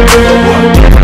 What?